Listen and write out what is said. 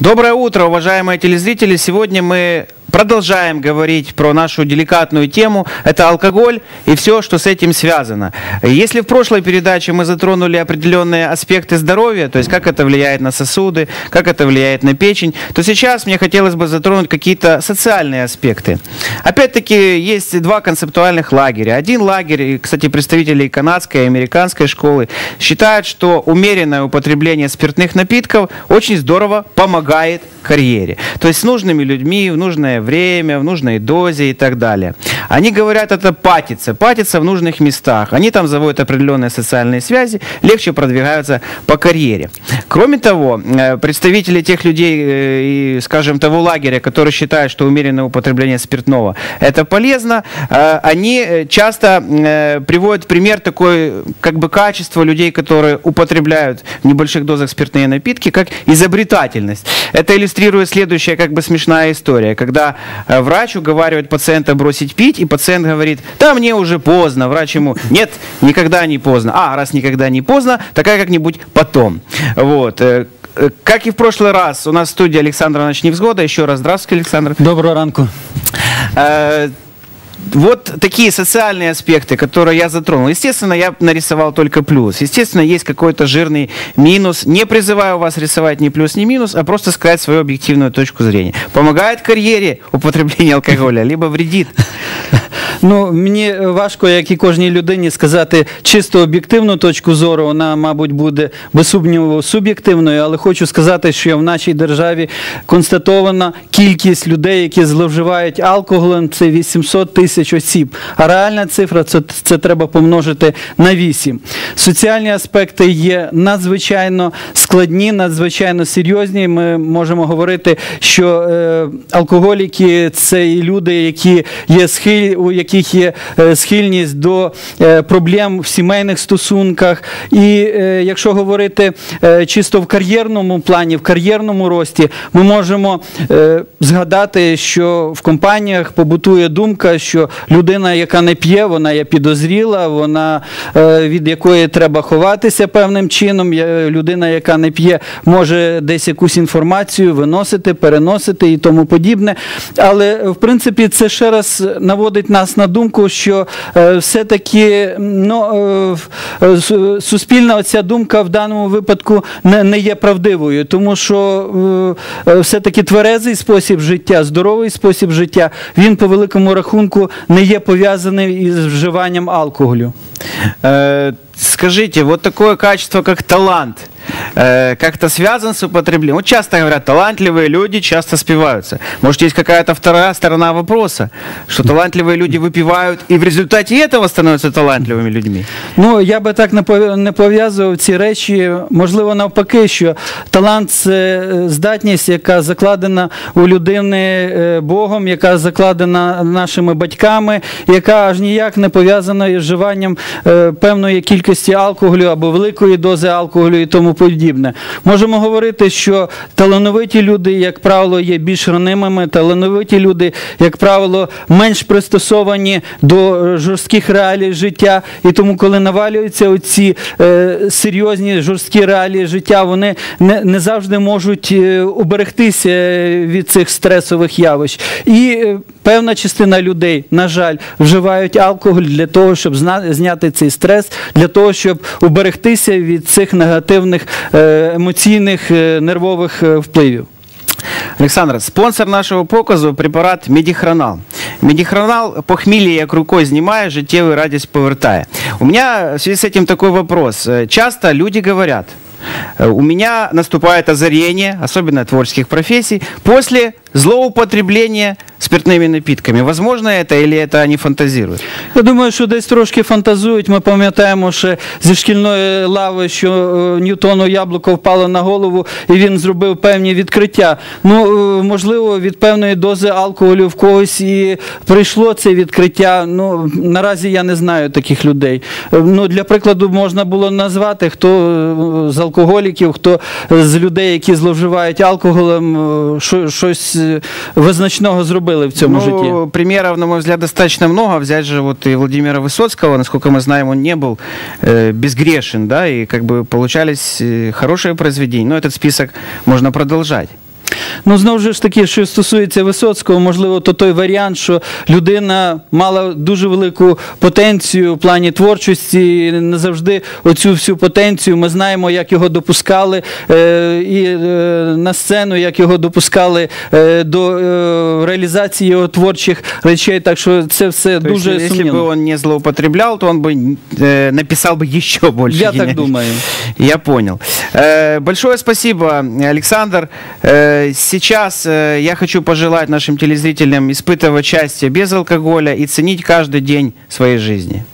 Доброе утро, уважаемые телезрители. Сегодня мы продолжаем говорить про нашу деликатную тему. Это алкоголь и все, что с этим связано. Если в прошлой передаче мы затронули определенные аспекты здоровья, то есть как это влияет на сосуды, как это влияет на печень, то сейчас мне хотелось бы затронуть какие-то социальные аспекты. Опять-таки есть два концептуальных лагеря. Один лагерь, кстати, представители канадской и американской школы считают, что умеренное употребление спиртных напитков очень здорово помогает карьере. То есть с нужными людьми в нужное время, в нужной дозе и так далее. Они говорят, это патиться, патиться в нужных местах. Они там заводят определенные социальные связи, легче продвигаются по карьере. Кроме того, э, представители тех людей, э, скажем, того лагеря, которые считают, что умеренное употребление спиртного это полезно, э, они часто приводят пример такой, как бы качество людей, которые употребляют в небольших дозах спиртные напитки, как изобретательность. Это иллюстрирует следующая как бы смешная история, когда врач уговаривает пациента бросить пить, и пациент говорит, да мне уже поздно. Врач ему, нет, никогда не поздно. А, раз никогда не поздно, такая как-нибудь потом. Вот. Э, э, как и в прошлый раз, у нас в студии Александр Иванович Невзгода. Еще раз здравствуйте, Александр. Доброго ранку. Вот такие социальные аспекты, которые я затронул. Естественно, я нарисовал только плюс. Естественно, есть какой-то жирный минус. Не призываю вас рисовать ни плюс, ни минус, а просто сказать свою объективную точку зрения. Помогает карьере употребление алкоголя, либо вредит? Ну, мені важко, як і кожній людині, сказати чисто об'єктивну точку зору. Вона, мабуть, буде без сумніву суб'єктивною, але хочу сказати, що в нашій державі констатована кількість людей, які зловживають алкоголем, це 800 тисяч осіб. А реальна цифра це, це треба помножити на 8. Соціальні аспекти є надзвичайно складні, надзвичайно серйозні. Ми можемо говорити, що е, алкоголіки це і люди, які є схиль, у яких є е, схильність до е, проблем в сімейних стосунках. І е, якщо говорити чисто в кар'єрному плані, в кар'єрному рості, ми можемо згадати, що в компаніях побутує думка, що людина, яка не п'є, вона є підозріла, вона від якої треба ховатися певним чином. Людина, яка не п'є, може десь якусь інформацію виносити, переносити і тому подібне. Але в принципі це ще раз наводить нас на думку, що е, все-таки ну, е, е, суспільна оця думка в даному випадку не, є правдивою, тому що все-таки тверезий спосіб життя, здоровий спосіб життя, він по великому рахунку не є пов'язаний із вживанням алкоголю. Скажите, вот такое качество, как талант, э, как-то связан с употреблением? Вот часто говорят, талантливые люди часто спиваются. Может, есть какая-то вторая сторона вопроса, что талантливые люди выпивают и в результате этого становятся талантливыми людьми? Ну, я би так не пов'язував ці речі. Можливо, навпаки, що талант це здатність, яка закладена у людини Богом, яка закладена нашими батьками, яка аж ніяк не пов'язана із вживанням певної кількості алкоголю або великої дози алкоголю і тому подібне. Можемо говорити, що талановиті люди, як правило, є більш ранимими, талановиті люди, як правило, менш пристосовані до жорстких реалій життя. І тому, коли навалюються оці е, серйозні жорсткі реалії життя, вони не, не завжди можуть уберегтися від цих стресових явищ. І е, певна частина людей, на жаль, вживають алкоголь для того, щоб зняти цей стрес, для того, щоб уберегтися від цих негативних емоційних нервових впливів. Александр, спонсор нашего показу препарат Медихронал. Медихронал похмелье як рукой знімає, життєву радість повертає. У меня в связи с этим такой вопрос. Часто люди говорят, у меня наступает озарение, особенно творческих профессий, после злоупотребления спиртними напитками. Возможно это или это они фантазирують? Я думаю, що десь трошки фантазують. Ми пам'ятаємо ще зі шкільної лави, що Ньютону яблуко впало на голову і він зробив певні відкриття. Ну, можливо, від певної дози алкоголю в когось і прийшло це відкриття. Ну, наразі я не знаю таких людей. Ну, Для прикладу, можна було назвати, хто з алкоголіків, хто з людей, які зловживають алкоголем, щось визначного зробив были в цьому ну, житті? Примеров, на мой взгляд, достаточно много. Взять же вот и Владимира Высоцкого, насколько мы знаем, он не был э, безгрешен, да, и как бы получались э, хорошие произведения. Но этот список можно продолжать. Ну, знову ж таки, що стосується Висоцького, можливо, то той варіант, що людина мала дуже велику потенцію в плані творчості, і не завжди оцю всю потенцію. Ми знаємо, як його допускали е, і е, на сцену, як його допускали е, до е, реалізації його творчих речей. Так що це все То есть, дуже если сумнівно. бы он не злоупотреблял, то он бы э, написал бы еще больше. Я так гениальных. думаю. Я понял. Э, большое спасибо, Александр. Э, сейчас э, я хочу пожелать нашим телезрителям испытывать счастье без алкоголя и ценить каждый день своей жизни.